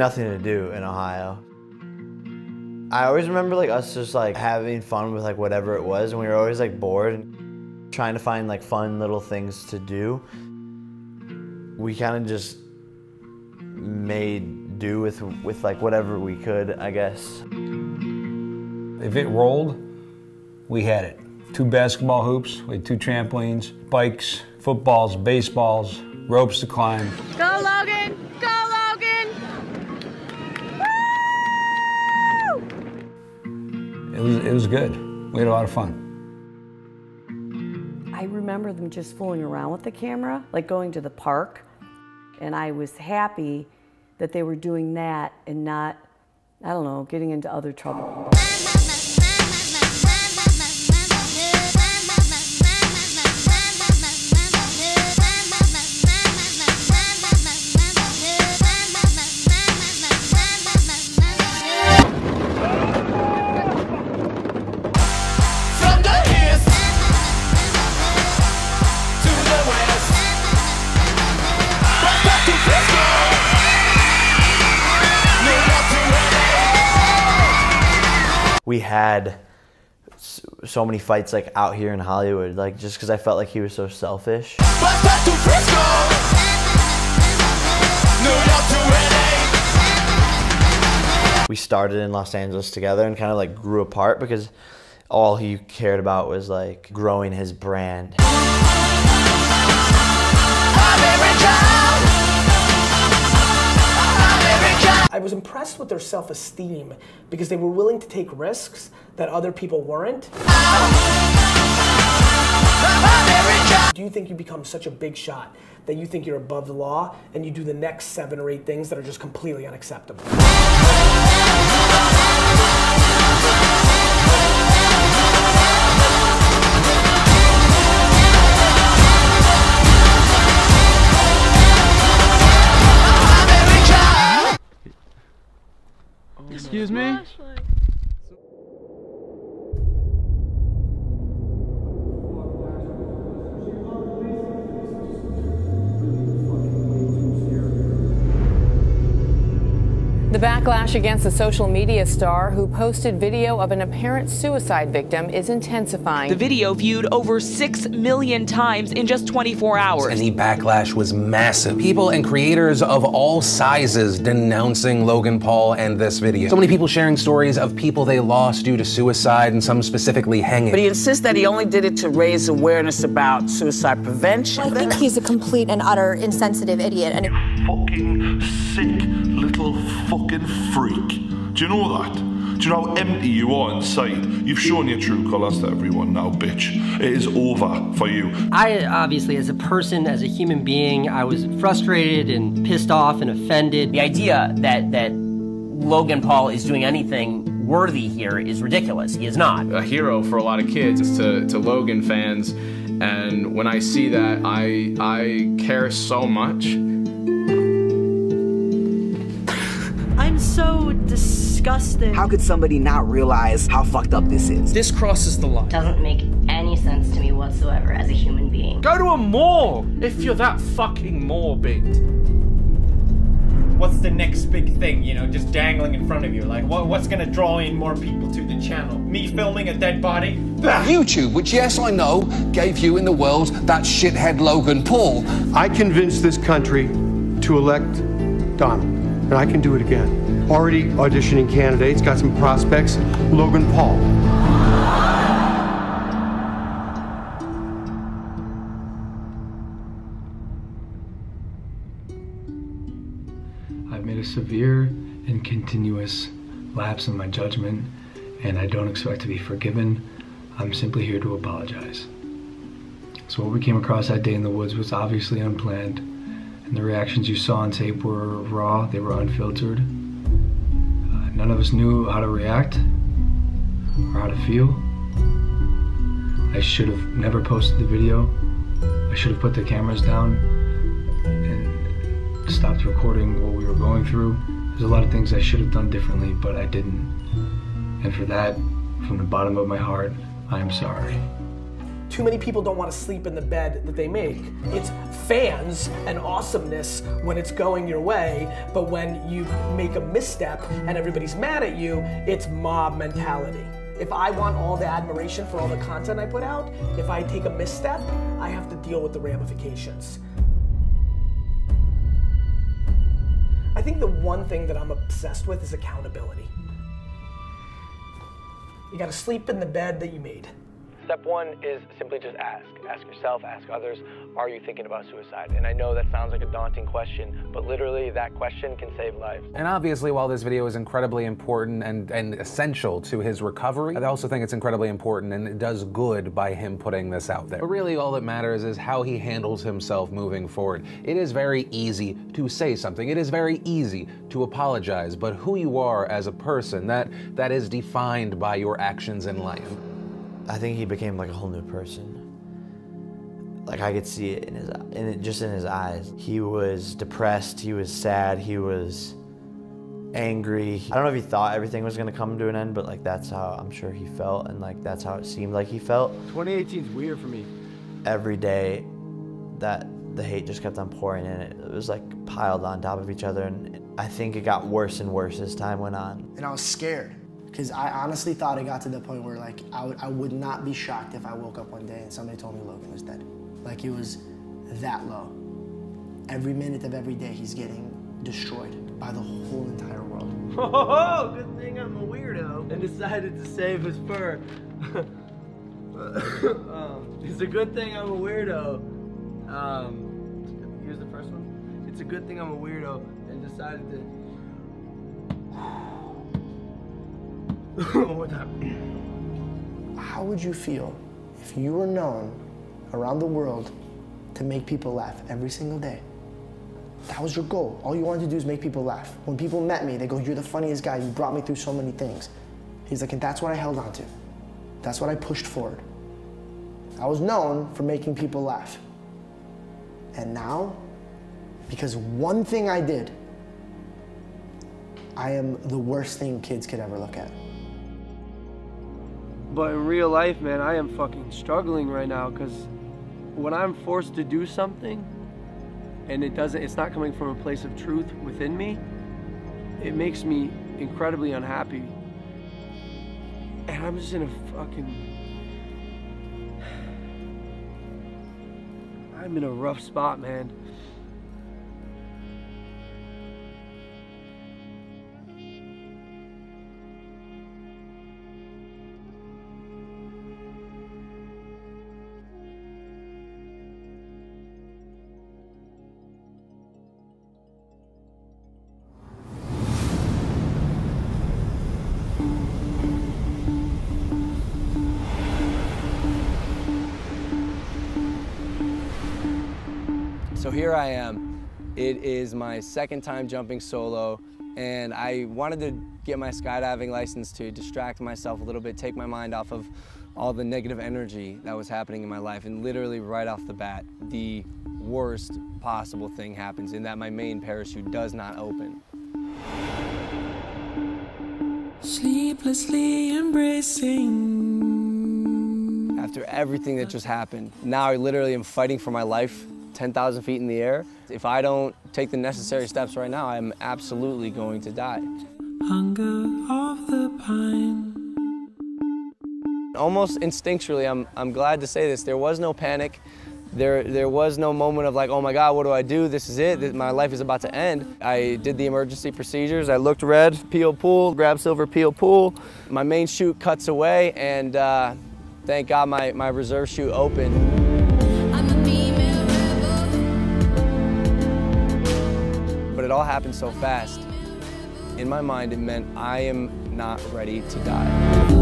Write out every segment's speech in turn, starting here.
nothing to do in Ohio. I always remember like us just like having fun with like whatever it was, and we were always like bored and trying to find like fun little things to do. We kind of just made do with with like whatever we could, I guess. If it rolled, we had it. Two basketball hoops, we had two trampolines, bikes, footballs, baseballs, ropes to climb. Go, Logan! Go, It was, it was good. We had a lot of fun. I remember them just fooling around with the camera, like going to the park. And I was happy that they were doing that and not, I don't know, getting into other trouble. We had so many fights like out here in Hollywood, like just because I felt like he was so selfish. Right back to Frisco. New York to LA. we started in Los Angeles together and kind of like grew apart because all he cared about was like growing his brand. I was impressed with their self esteem because they were willing to take risks that other people weren't. Do you think you become such a big shot that you think you're above the law and you do the next seven or eight things that are just completely unacceptable? Excuse me? Backlash against the social media star who posted video of an apparent suicide victim is intensifying. The video viewed over 6 million times in just 24 hours. And the backlash was massive. People and creators of all sizes denouncing Logan Paul and this video. So many people sharing stories of people they lost due to suicide and some specifically hanging. But he insists that he only did it to raise awareness about suicide prevention. I think he's a complete and utter insensitive idiot. And you fucking sick little fucking freak. Do you know that? Do you know how empty you are inside? You've shown your true colours to everyone now, bitch. It is over for you. I obviously, as a person, as a human being, I was frustrated and pissed off and offended. The idea that that Logan Paul is doing anything worthy here is ridiculous. He is not. A hero for a lot of kids to, to Logan fans. And when I see that, I, I care so much. So disgusted. How could somebody not realize how fucked up this is? This crosses the line. Doesn't make any sense to me whatsoever as a human being. Go to a mall if you're that fucking morbid. What's the next big thing, you know, just dangling in front of you? Like, what, what's gonna draw in more people to the channel? Me filming a dead body? YouTube, which, yes, I know, gave you in the world that shithead Logan Paul. I convinced this country to elect Donald, and I can do it again. Already auditioning candidates, got some prospects. Logan Paul. I've made a severe and continuous lapse in my judgment, and I don't expect to be forgiven. I'm simply here to apologize. So, what we came across that day in the woods was obviously unplanned, and the reactions you saw on tape were raw, they were unfiltered. None of us knew how to react or how to feel. I should have never posted the video. I should have put the cameras down and stopped recording what we were going through. There's a lot of things I should have done differently, but I didn't. And for that, from the bottom of my heart, I am sorry. Too many people don't want to sleep in the bed that they make. It's fans and awesomeness when it's going your way, but when you make a misstep and everybody's mad at you, it's mob mentality. If I want all the admiration for all the content I put out, if I take a misstep, I have to deal with the ramifications. I think the one thing that I'm obsessed with is accountability. You gotta sleep in the bed that you made. Step one is simply just ask. Ask yourself, ask others, are you thinking about suicide? And I know that sounds like a daunting question, but literally that question can save lives. And obviously, while this video is incredibly important and, and essential to his recovery, I also think it's incredibly important and it does good by him putting this out there. But really, all that matters is how he handles himself moving forward. It is very easy to say something, it is very easy to apologize, but who you are as a person, that, that is defined by your actions in life. I think he became like a whole new person. Like I could see it in his, in it, just in his eyes. He was depressed. He was sad. He was angry. I don't know if he thought everything was gonna come to an end, but like that's how I'm sure he felt, and like that's how it seemed like he felt. 2018 is weird for me. Every day, that the hate just kept on pouring in. It, it was like piled on top of each other, and I think it got worse and worse as time went on. And I was scared because I honestly thought it got to the point where like I would, I would not be shocked if I woke up one day and somebody told me Logan was dead. Like it was that low. Every minute of every day he's getting destroyed by the whole entire world. Oh, good thing I'm a weirdo and decided to save his fur. um, it's a good thing I'm a weirdo. Um, here's the first one. It's a good thing I'm a weirdo and decided to. One more time. How would you feel if you were known around the world to make people laugh every single day? That was your goal. All you wanted to do is make people laugh. When people met me, they go, You're the funniest guy. You brought me through so many things. He's like, And that's what I held on to. That's what I pushed forward. I was known for making people laugh. And now, because one thing I did, I am the worst thing kids could ever look at. But in real life, man, I am fucking struggling right now because when I'm forced to do something and it doesn't, it's not coming from a place of truth within me, it makes me incredibly unhappy. And I'm just in a fucking. I'm in a rough spot, man. Here I am. It is my second time jumping solo, and I wanted to get my skydiving license to distract myself a little bit, take my mind off of all the negative energy that was happening in my life. And literally, right off the bat, the worst possible thing happens in that my main parachute does not open. Sleeplessly embracing. After everything that just happened, now I literally am fighting for my life 10,000 feet in the air. If I don't take the necessary steps right now, I'm absolutely going to die. Hunger of the pine. Almost instinctually, I'm, I'm glad to say this, there was no panic. There, there was no moment of like, oh my God, what do I do? This is it, my life is about to end. I did the emergency procedures. I looked red, peel pull, grab silver, peel pull. My main chute cuts away and uh, thank God my, my reserve chute opened. It all happened so fast. In my mind, it meant I am not ready to die.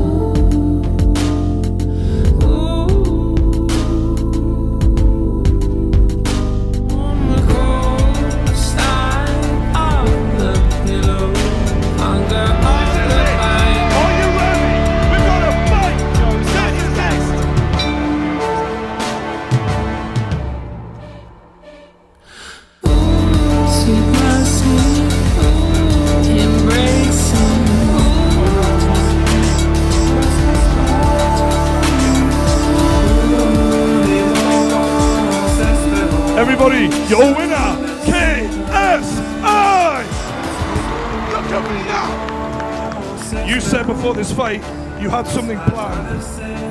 Your winner, KSI! Look at me now! You said before this fight you had something planned.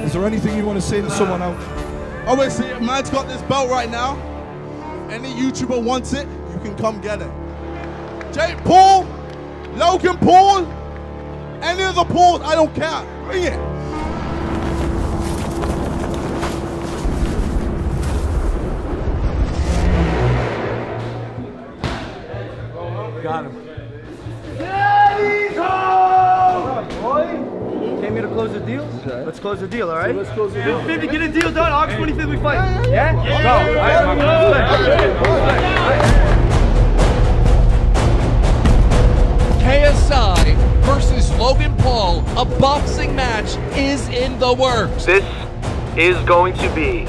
Is there anything you want to say to someone out? Obviously, if man's got this belt right now. Any YouTuber wants it, you can come get it. Jake Paul, Logan Paul, any of the Pauls, I don't care. Bring it. Got him. Daddy's home! Came here to close the deal? Let's close the deal, all right? let's close the deal. 50, get a deal done. August 25th, we fight. Yeah? KSI versus Logan Paul, a boxing match is in the works. This is going to be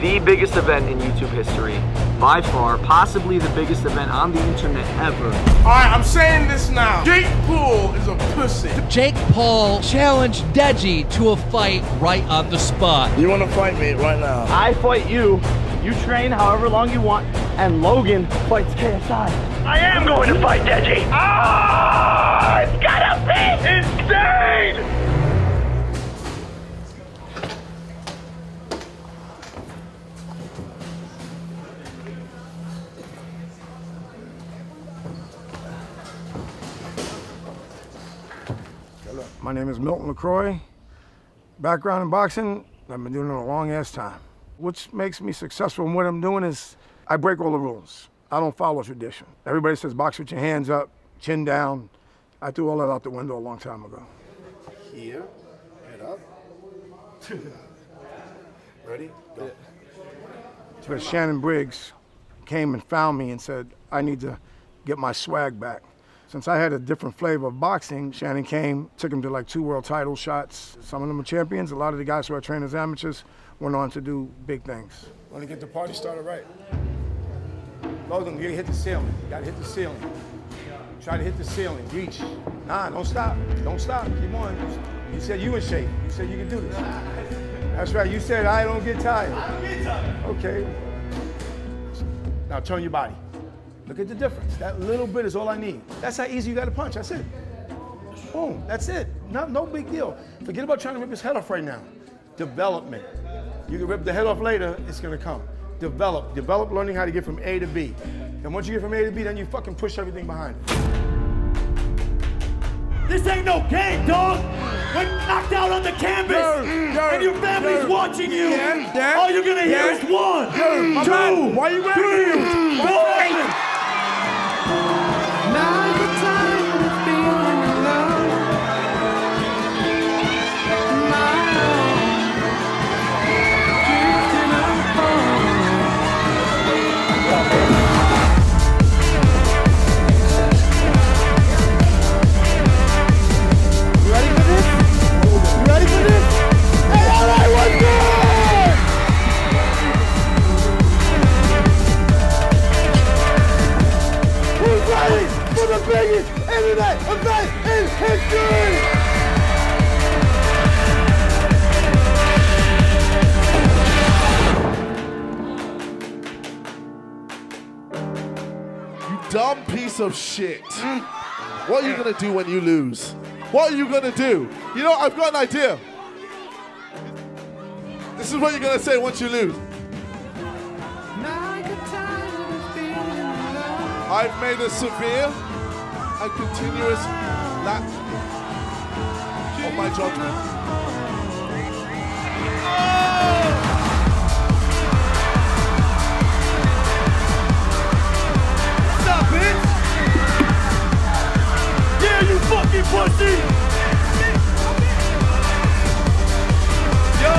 the biggest event in YouTube history. By far, possibly the biggest event on the internet ever. Alright, I'm saying this now. Jake Paul is a pussy. Jake Paul challenged Deji to a fight right on the spot. You wanna fight me right now? I fight you. You train however long you want, and Logan fights KSI. I am going to fight Deji. Ah! It's gonna be insane! My name is Milton LaCroix. Background in boxing, I've been doing it a long ass time. What makes me successful in what I'm doing is I break all the rules. I don't follow tradition. Everybody says box with your hands up, chin down. I threw all that out the window a long time ago. Here, head up. Ready? Go. But Shannon Briggs came and found me and said, I need to get my swag back. Since I had a different flavor of boxing, Shannon came, took him to like two world title shots. Some of them are champions. A lot of the guys who are trained as amateurs went on to do big things. Want to get the party started right. Logan, you gotta hit the ceiling. You gotta hit the ceiling. Try to hit the ceiling. Reach. Nah, don't stop. Don't stop. Keep on. You said you in shape. You said you can do this. That's right. You said I don't get tired. I don't get tired. Okay. Now turn your body. Look at the difference. That little bit is all I need. That's how easy you got to punch. That's it. Boom. That's it. No, no big deal. Forget about trying to rip his head off right now. Development. You can rip the head off later. It's gonna come. Develop. Develop learning how to get from A to B. And once you get from A to B, then you fucking push everything behind it. This ain't no game, dog. When knocked out on the canvas and your family's watching you, all you're gonna hear is one, two, why you three, four. The biggest internet event in history? You dumb piece of shit. What are you gonna do when you lose? What are you gonna do? You know, I've got an idea. This is what you're gonna say once you lose. I've made a severe and continuous lapse of my judgment. Stop, bitch! Yeah, you fucking pussy! Yo!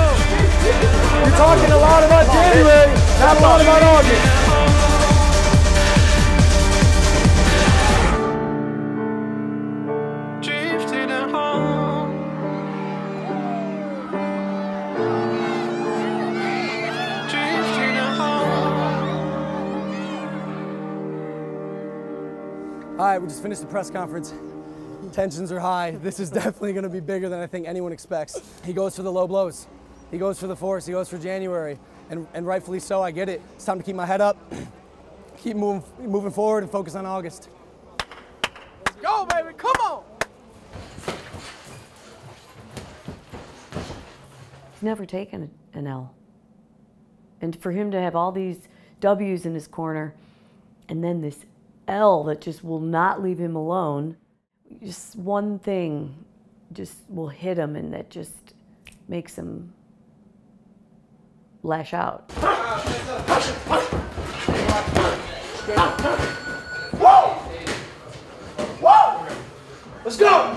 You're talking a lot about January, not a lot about August. All right, we just finished the press conference. Tensions are high. This is definitely going to be bigger than I think anyone expects. He goes for the low blows. He goes for the force. He goes for January. and, and rightfully so. I get it. It's time to keep my head up, keep moving, moving forward, and focus on August. Let's go, baby. Come on. He's never taken an L. And for him to have all these W's in his corner and then this L that just will not leave him alone, just one thing just will hit him and that just makes him lash out. Whoa! Whoa! Let's go!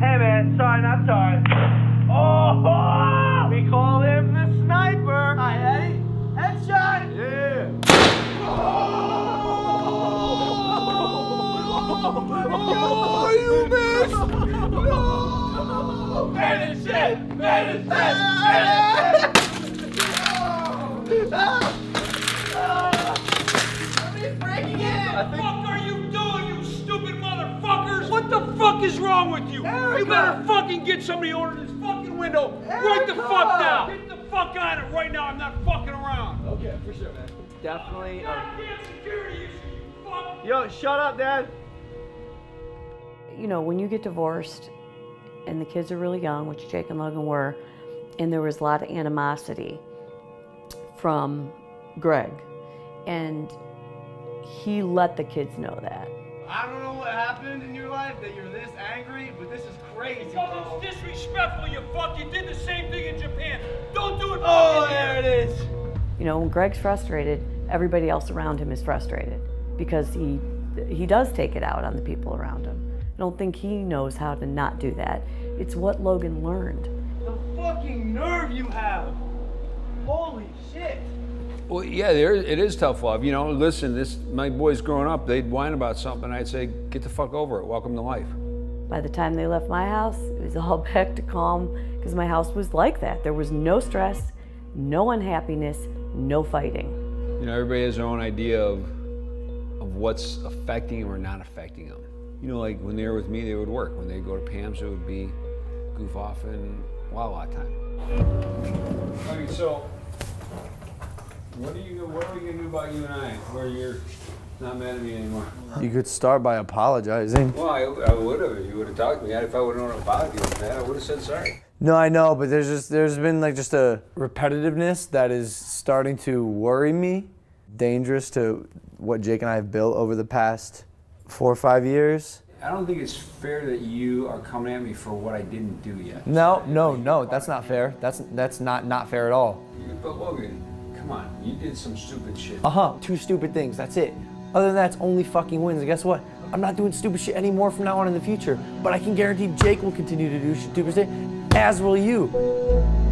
Hey man, sorry, not sorry. Oh! oh. Somebody over to this fucking window right the fuck now. Get the fuck on it right now. I'm not fucking around. Okay, for sure, man. Definitely. Uh, Goddamn security issue, you fuck. yo, shut up, Dad. you know, when you get divorced and the kids are really young, which Jake and Logan were, and there was a lot of animosity from Greg, and he let the kids know that. I don't know what happened in your life that you're this angry, but this is crazy. Because it's disrespectful, you fuck. You did the same thing in Japan. Don't do it Oh, there here. it is. You know, when Greg's frustrated, everybody else around him is frustrated because he he does take it out on the people around him. I don't think he knows how to not do that. It's what Logan learned. The fucking nerve you have. Holy shit. Well, yeah, there, it is tough love. You know, listen, this my boys growing up, they'd whine about something. I'd say, get the fuck over it. Welcome to life. By the time they left my house, it was all back to calm because my house was like that. There was no stress, no unhappiness, no fighting. You know, everybody has their own idea of of what's affecting them or not affecting them. You know, like when they were with me, they would work. When they go to Pam's, it would be goof off and Wawa time. Okay, so what are you? What are we gonna do about you and I? Where you're not mad at me anymore? You could start by apologizing. Well, I, I would have. You would have talked to me. If I would have known about you, man, I would have said sorry. No, I know, but there's just there's been like just a repetitiveness that is starting to worry me. Dangerous to what Jake and I have built over the past four or five years. I don't think it's fair that you are coming at me for what I didn't do yet. No, no, no, that's not fair. That's that's not not fair at all. But Logan, come on, you did some stupid shit. Uh huh. Two stupid things. That's it. Other than that, it's only fucking wins. And guess what? I'm not doing stupid shit anymore from now on in the future. But I can guarantee Jake will continue to do stupid shit, as will you. You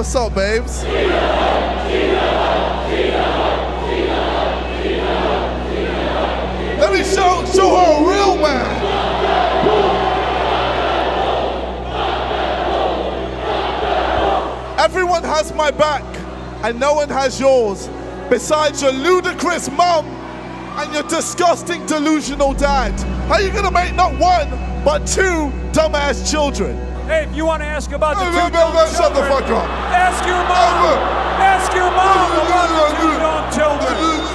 What's up, babes? Let me show, show her a real man. Everyone has my back, and no one has yours, besides your ludicrous mum and your disgusting delusional dad. How are you gonna make not one, but two dumbass children? Hey, if you want to ask about the No, two no, no, shut the fuck up. Ask your mom. Ask your mom about the two dumb children.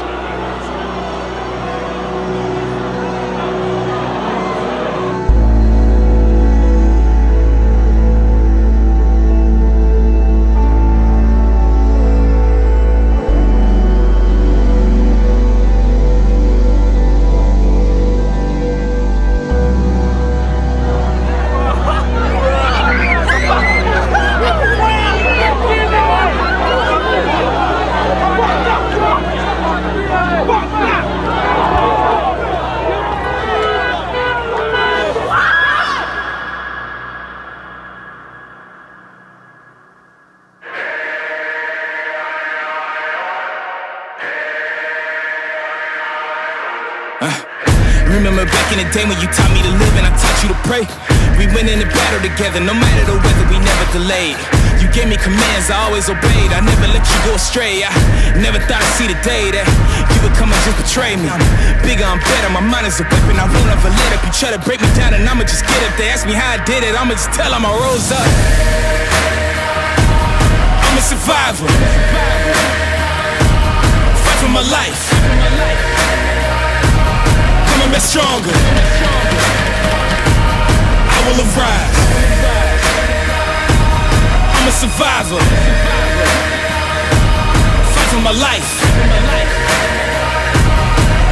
In the day when you taught me to live and I taught you to pray. We went in the battle together, no matter the weather, we never delayed. You gave me commands, I always obeyed. I never let you go astray. I never thought I'd see the day that you would come and just betray me. I'm bigger, I'm better, my mind is a weapon. I won't ever let up. You try to break me down, and I'ma just get up. They ask me how I did it, I'ma just tell them I rose up. I'm a survivor. Fight for my life. Back stronger. I will arise. I'm a survivor. Fight for my life.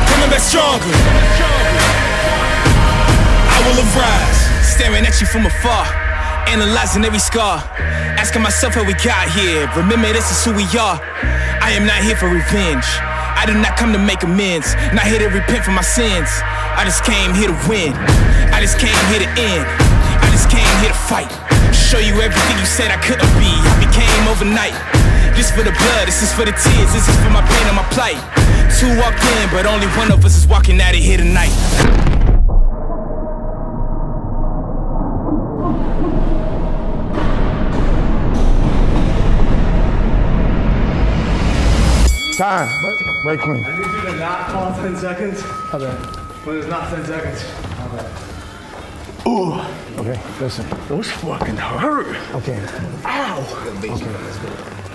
Coming back stronger. I will arise. Staring at you from afar. Analyzing every scar. Asking myself how we got here. Remember, this is who we are. I am not here for revenge. I did not come to make amends. Not here to repent for my sins. I just came here to win. I just came here to end. I just came here to fight. Show you everything you said I couldn't be. I became overnight. This for the blood, this is for the tears, this is for my pain and my plight. Two walked in, but only one of us is walking out of here tonight. Time. Right clean. I need you to not call 10 seconds. Okay. When it's not 10 seconds. Okay. Ooh. Okay, listen. Those fucking hurt. Okay. Ow. Okay.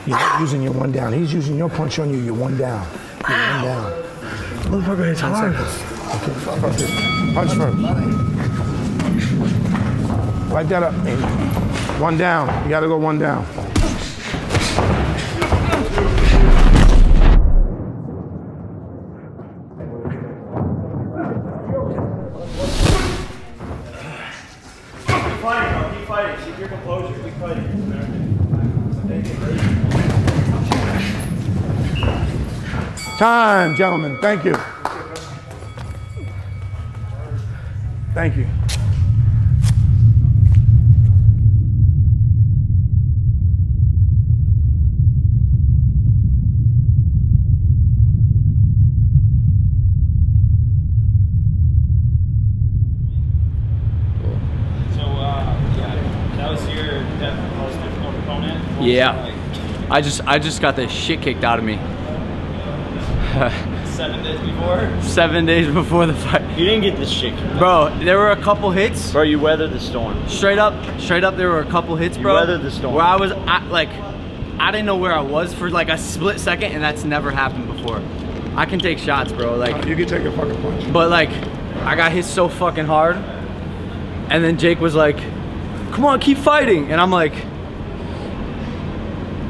You're not using your one down. He's using your punch on you. You're one down. You're one down. Motherfucker hits hard. Okay. Punch first. Light that up. One down. You gotta go one down. Time, gentlemen. Thank you. Thank you. So, uh, yeah, that was your def- most difficult opponent. What was it Yeah. I just I just got the shit kicked out of me. Seven days before. Seven days before the fight. You didn't get this shit. Bro, there were a couple hits. Bro, you weathered the storm. Straight up, straight up, there were a couple hits, You bro. weathered the storm. Where I was, I, like, I didn't know where I was for like a split second, and that's never happened before. I can take shots, bro. Like you can take a fucking punch. But like, I got hit so fucking hard, and then Jake was like, "Come on, keep fighting," and I'm like,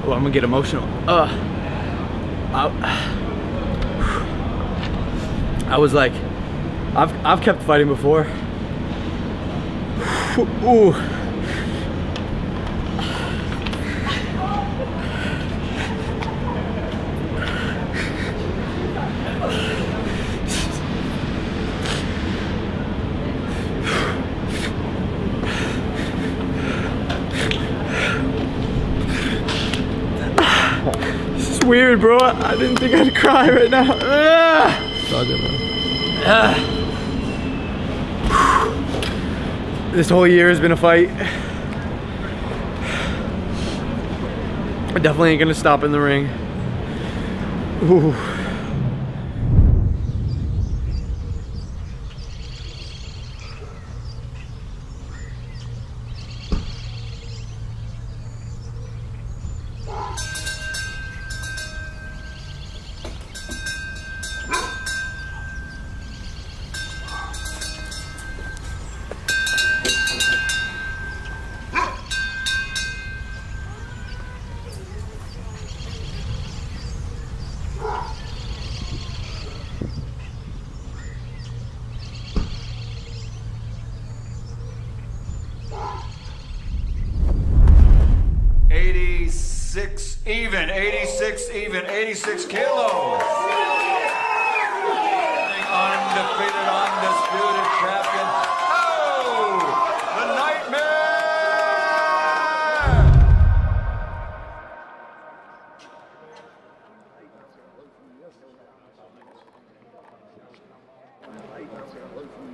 "Oh, I'm gonna get emotional." Uh, I, I was like, I've I've kept fighting before. Ooh. This is weird, bro. I didn't think I'd cry right now. Ah. Ah. This whole year has been a fight. I definitely ain't gonna stop in the ring. Ooh.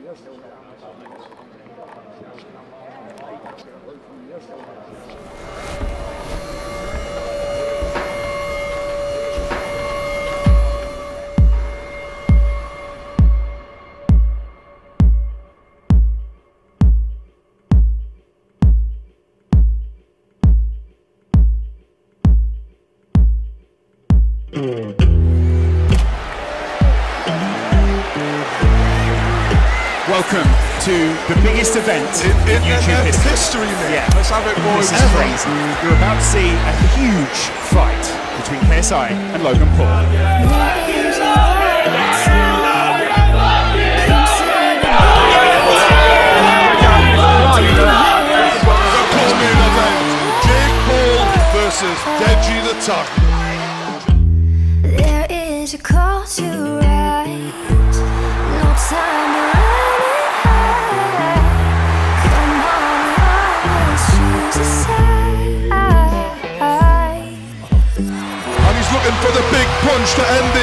Welcome biggest event in, YouTube history. Yeah, let's have it, boys. This is crazy. You're about to see a huge fight between KSI and Logan Paul. Jake Paul versus Deji the Tuck.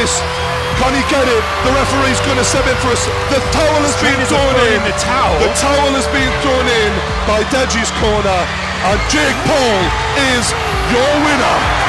This. Can he get it? The referee's going to send it for us. The towel has been thrown in. the towel. The towel has been thrown in by Deji's corner. And Jake Paul is your winner.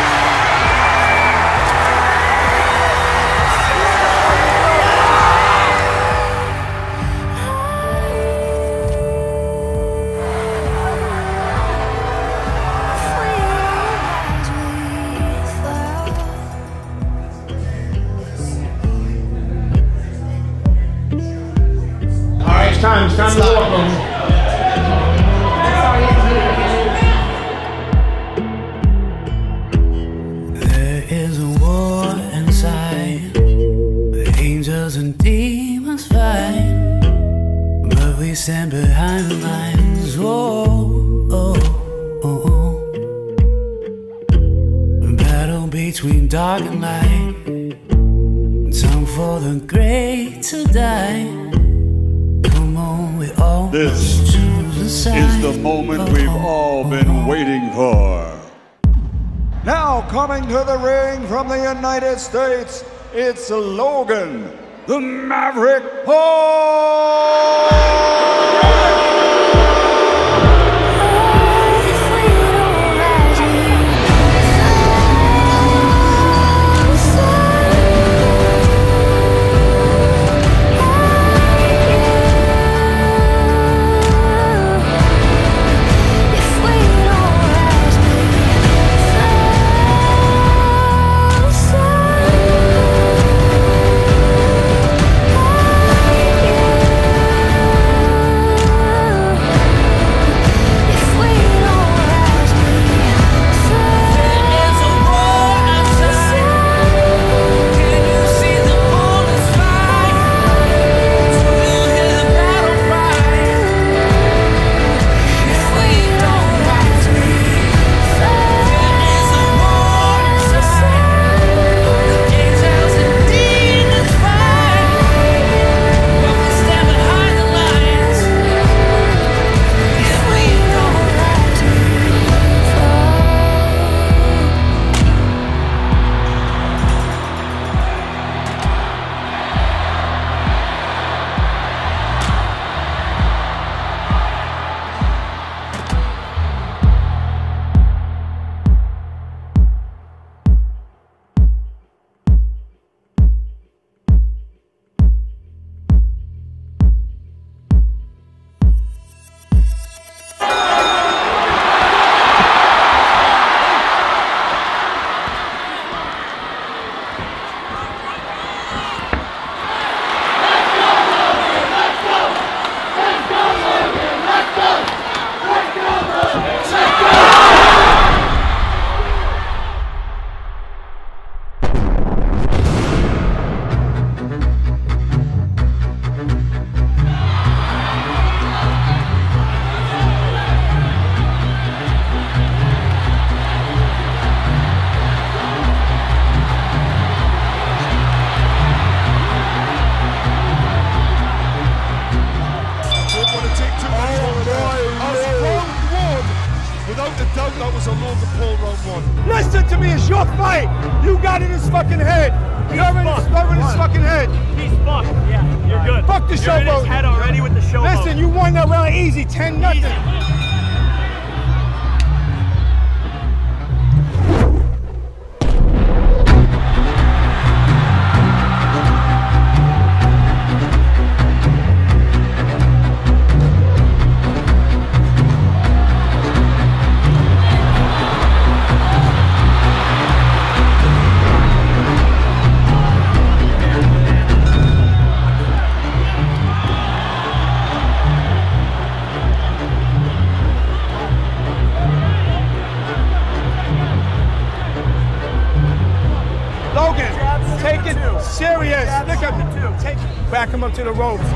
Now coming to the ring from the United States, it's Logan, the Maverick Paul. Listen to me, it's your fight. You got in his fucking head. You're in, his, you're in his fucking head. He's fucked. Yeah, you're good. Fuck the You're showboat. his head already with the showboat. Listen, you won that round easy, 10 nothing. Back him up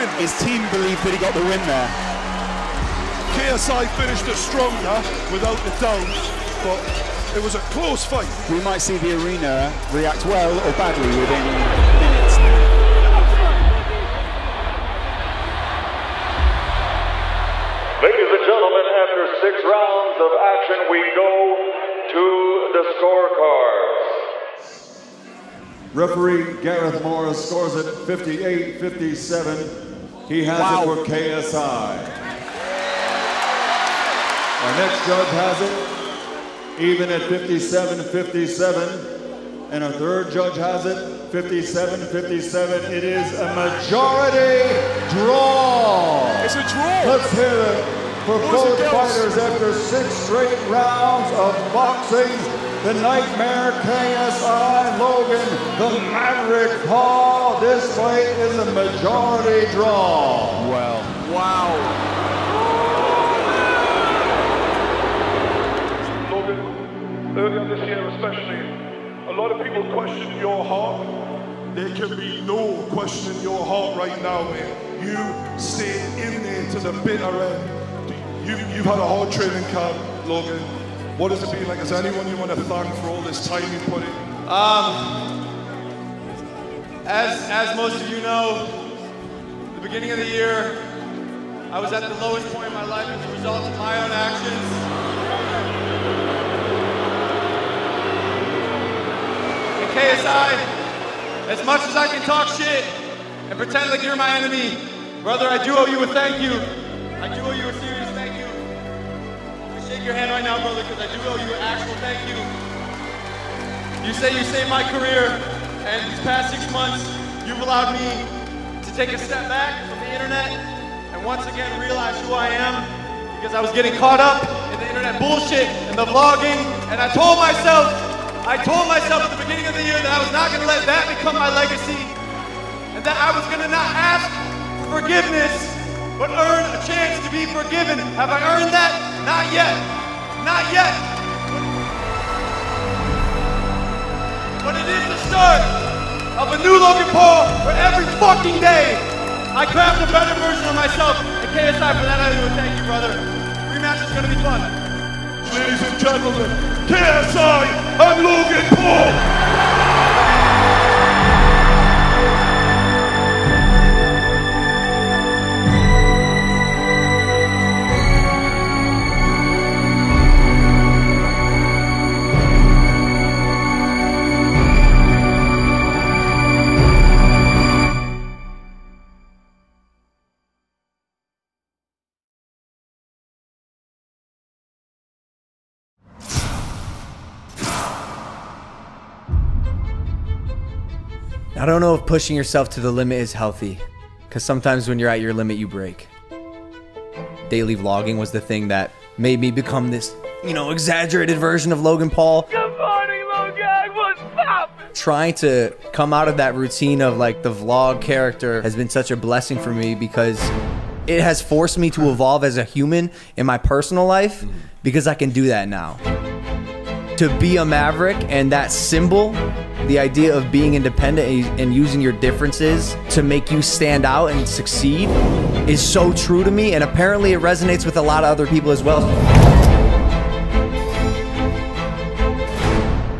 win. His team believed that he got the win there. KSI finished it stronger, without the doubt, but it was a close fight. We might see the arena react well or badly within minutes now. Ladies and gentlemen, after six rounds of action, we go to the scorecards. Referee Gareth Morris scores it 58-57. He has it for KSI. Our next judge has it even at 57-57. And our third judge has it 57-57. It is a majority draw. It's a draw. Let's hear it for Who's both fighters after six straight rounds of boxing. The Nightmare KSI Logan, the Maverick Paul. This fight is a majority draw. Well. Wow. Logan, earlier this year especially, a lot of people questioned your heart. There can be no question in your heart right now, man. You stay in there to the bitter end. You, you've had a hard training camp, Logan. What does it been like? Is there anyone you want to thank for all this time you put in? Um, as, as most of you know, the beginning of the year, I was at the lowest point in my life as a result of my own actions. And KSI, as much as I can talk shit and pretend like you're my enemy, brother, I do owe you a thank you. I do owe you a serious thank you. Shake your hand right now, brother, because I do owe you an actual thank you. You say you saved my career, and these past six months, you've allowed me to take a step back from the internet and once again realize who I am because I was getting caught up in the internet bullshit and the vlogging, and I told myself, I told myself at the beginning of the year that I was not gonna let that become my legacy, and that I was gonna not ask for forgiveness, but earn a chance to be forgiven. Have I earned that? Not yet. Not yet. But it is the start of a new Logan Paul where every fucking day I craft a better version of myself. And KSI, for that, I do thank you, brother. Rematch is gonna be fun. Ladies and gentlemen, KSI and Logan Paul. I don't know if pushing yourself to the limit is healthy, because sometimes when you're at your limit, you break. Daily vlogging was the thing that made me become this, you know, exaggerated version of Logan Paul. Good morning, Logan. What's up? Trying to come out of that routine of like the vlog character has been such a blessing for me because it has forced me to evolve as a human in my personal life because I can do that now. To be a maverick and that symbol, the idea of being independent and- using your differences to make you stand out and succeed is so true to me and apparently it resonates with a lot of other people as well.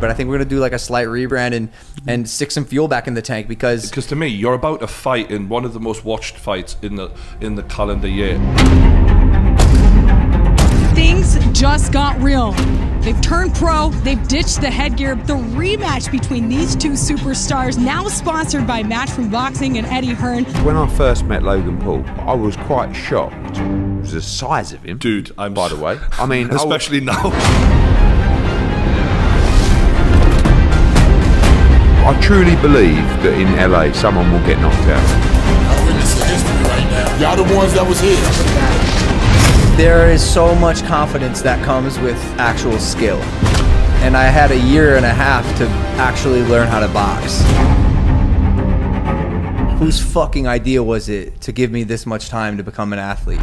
But I think we're gonna do like a slight rebrand and and stick some fuel back in the tank because Because to me, you're about to fight in one of the most watched fights in the in the calendar year. Things just got real. They've turned pro, they've ditched the headgear. The rematch between these two superstars, now sponsored by Matchroom Boxing and Eddie Hearn. When I first met Logan Paul, I was quite shocked. It was the size of him, dude. I'm by the way. I mean, I was- especially now. I truly believe that in LA, someone will get knocked out. Y'all the ones that was here. There is so much confidence that comes with actual skill. And I had a year and a half to actually learn how to box. Whose fucking idea was it to give me this much time to become an athlete?